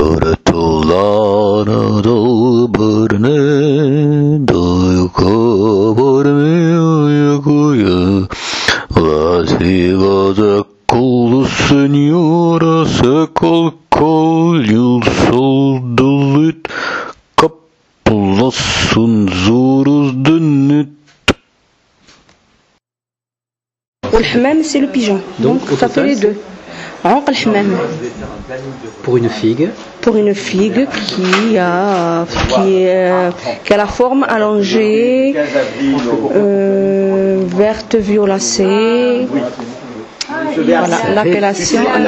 Tortulana dolberne Doyuko borme uyakuya Vasivaza kulu senora Sekol kol yıl soldulit Kaplasın zuruz dünnet والحمام c'est le pigeon. Donc, Donc, au ça fait total, les deux. Pour une figue. Pour une figue qui a, qui, a, euh, qui a la forme allongée, euh, verte violacée. Voilà, l'appellation en